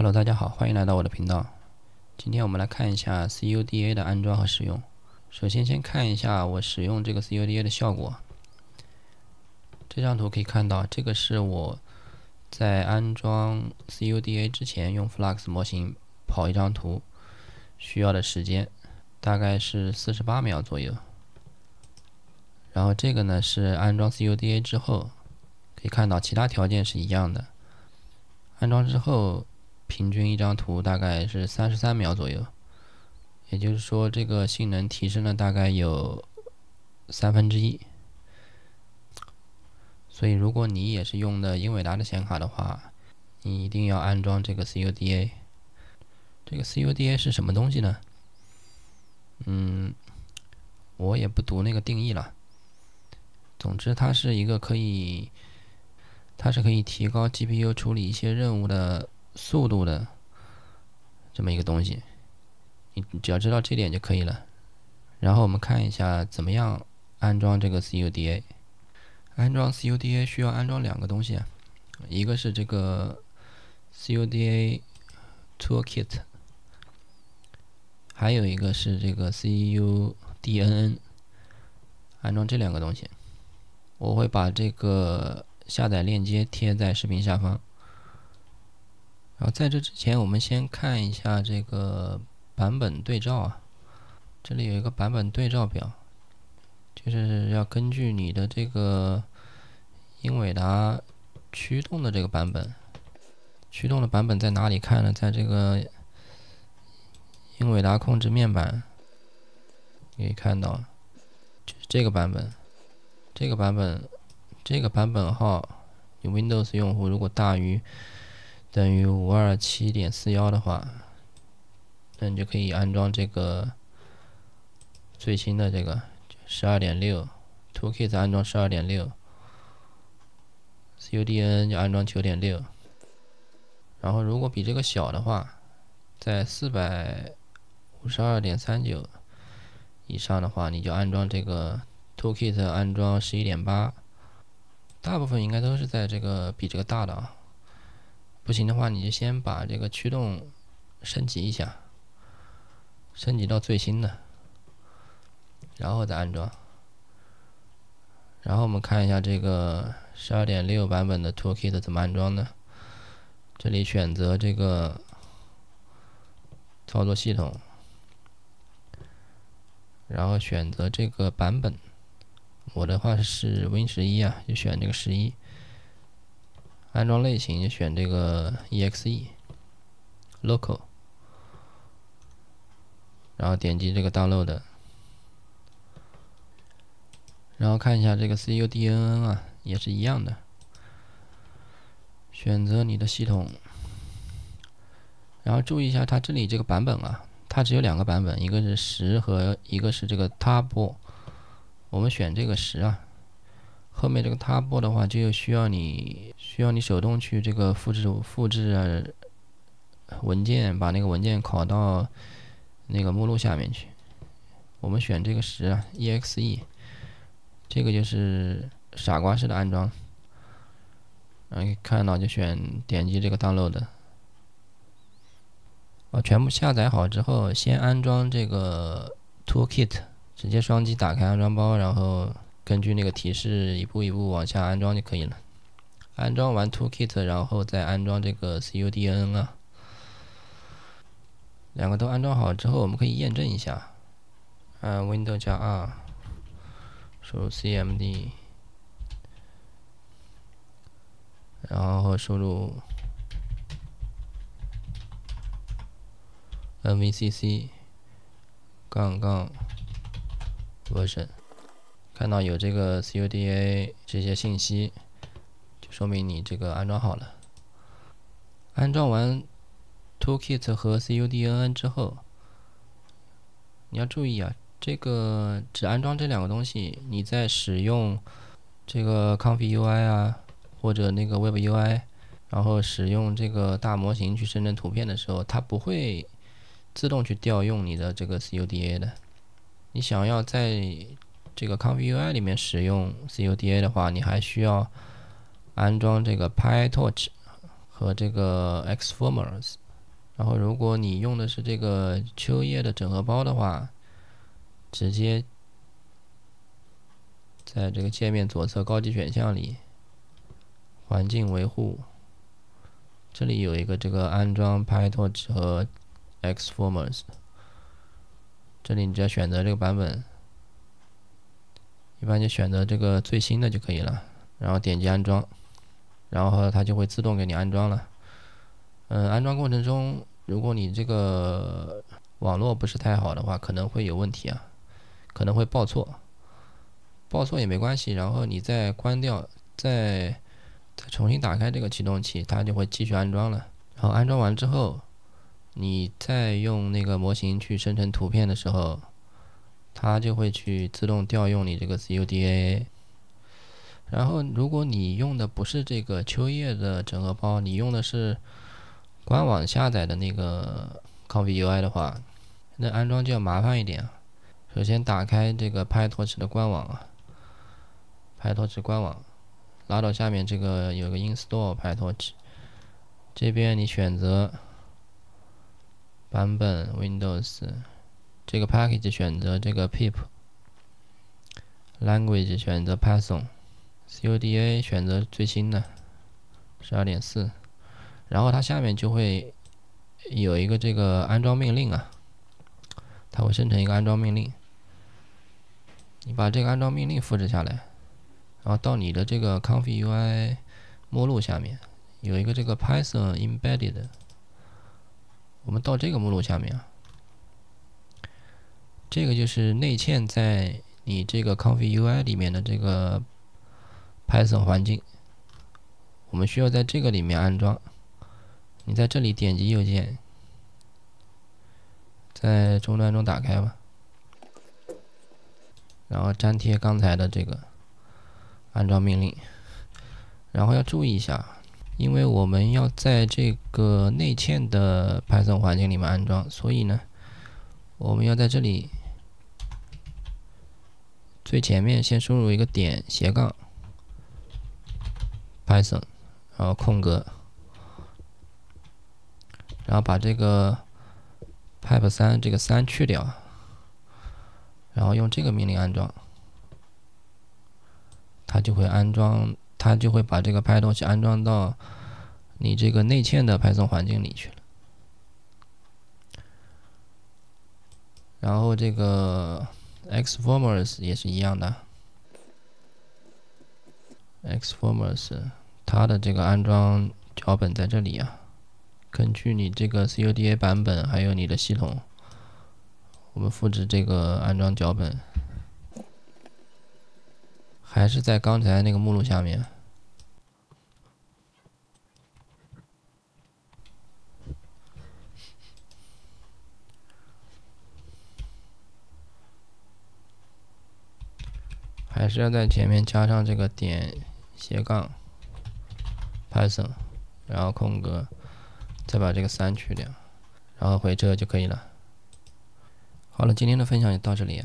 Hello，大家好，欢迎来到我的频道。今天我们来看一下 CUDA 的安装和使用。首先，先看一下我使用这个 CUDA 的效果。这张图可以看到，这个是我在安装 CUDA 之前用 Flux 模型跑一张图需要的时间，大概是四十八秒左右。然后这个呢是安装 CUDA 之后，可以看到其他条件是一样的。安装之后。平均一张图大概是三十三秒左右，也就是说，这个性能提升了大概有三分之一。所以，如果你也是用的英伟达的显卡的话，你一定要安装这个 CUDA。这个 CUDA 是什么东西呢？嗯，我也不读那个定义了。总之，它是一个可以，它是可以提高 GPU 处理一些任务的。速度的这么一个东西，你只要知道这点就可以了。然后我们看一下怎么样安装这个 CUDA。安装 CUDA 需要安装两个东西，一个是这个 CUDA Toolkit，还有一个是这个 CUDNN。安装这两个东西，我会把这个下载链接贴在视频下方。然后在这之前，我们先看一下这个版本对照啊。这里有一个版本对照表，就是要根据你的这个英伟达驱动的这个版本，驱动的版本在哪里看呢？在这个英伟达控制面板可以看到，就是这个版本，这个版本，这个版本号，你 Windows 用户如果大于。等于五二七点四幺的话，那你就可以安装这个最新的这个十二点六，Toolkit 安装十二点六，CUDN 就安装九点六。然后如果比这个小的话，在四百五十二点三九以上的话，你就安装这个 Toolkit 安装十一点八。大部分应该都是在这个比这个大的啊。不行的话，你就先把这个驱动升级一下，升级到最新的，然后再安装。然后我们看一下这个十二点六版本的 Toolkit 怎么安装呢？这里选择这个操作系统，然后选择这个版本。我的话是 Win 十一啊，就选这个十一。安装类型选这个 exe local，然后点击这个 download，然后看一下这个 cudnn 啊，也是一样的，选择你的系统，然后注意一下它这里这个版本啊，它只有两个版本，一个是十和一个是这个 turbo，我们选这个十啊。后面这个 Tab 的话，就需要你需要你手动去这个复制复制啊文件，把那个文件拷到那个目录下面去。我们选这个十啊，exe，这个就是傻瓜式的安装。嗯，看到就选点击这个 Download。哦，全部下载好之后，先安装这个 Toolkit，直接双击打开安装包，然后。根据那个提示一步一步往下安装就可以了。安装完 Toolkit，然后再安装这个 CUDN 啊。两个都安装好之后，我们可以验证一下。按 Windows 加 R，输入 CMD，然后输入 NVCC 杠杠 version。看到有这个 CUDA 这些信息，就说明你这个安装好了。安装完 Toolkit 和 CUDNN 之后，你要注意啊，这个只安装这两个东西，你在使用这个 ComfyUI 啊，或者那个 WebUI，然后使用这个大模型去生成图片的时候，它不会自动去调用你的这个 CUDA 的。你想要在这个 ComfyUI 里面使用 CUDA 的话，你还需要安装这个 PyTorch 和这个 Xformers，然后如果你用的是这个秋叶的整合包的话，直接在这个界面左侧高级选项里，环境维护，这里有一个这个安装 PyTorch 和 Xformers，这里你只要选择这个版本，一般就选择这个最新的就可以了，然后点击安装，然后它就会自动给你安装了。嗯，安装过程中，如果你这个网络不是太好的话，可能会有问题啊。可能会报错，报错也没关系。然后你再关掉，再再重新打开这个启动器，它就会继续安装了。然后安装完之后，你再用那个模型去生成图片的时候，它就会去自动调用你这个 CUDA。然后如果你用的不是这个秋叶的整合包，你用的是官网下载的那个 copy UI 的话，那安装就要麻烦一点。首先打开这个 PyTorch 的官网啊，PyTorch 官网，拉到下面这个有个 Install PyTorch，这边你选择版本 Windows，这个 Package 选择这个 Pip，Language 选择 Python，CUDA 选择最新的十二点四，然后它下面就会有一个这个安装命令啊，它会生成一个安装命令。你把这个安装命令复制下来，然后到你的这个 ComfyUI 目录下面有一个这个 Python Embedded，我们到这个目录下面啊，这个就是内嵌在你这个 ComfyUI 里面的这个 Python 环境，我们需要在这个里面安装。你在这里点击右键，在终端中打开吧。然后粘贴刚才的这个安装命令，然后要注意一下，因为我们要在这个内嵌的 Python 环境里面安装，所以呢，我们要在这里最前面先输入一个点斜杠 Python，然后空格，然后把这个 Pip 三这个三去掉。然后用这个命令安装，它就会安装，它就会把这个 Python 安装到你这个内嵌的 Python 环境里去了。然后这个 Xformers 也是一样的，Xformers 它的这个安装脚本在这里啊，根据你这个 CUDA 版本还有你的系统。我们复制这个安装脚本，还是在刚才那个目录下面，还是要在前面加上这个点斜杠 Python，然后空格，再把这个三去掉，然后回车就可以了。好了，今天的分享就到这里。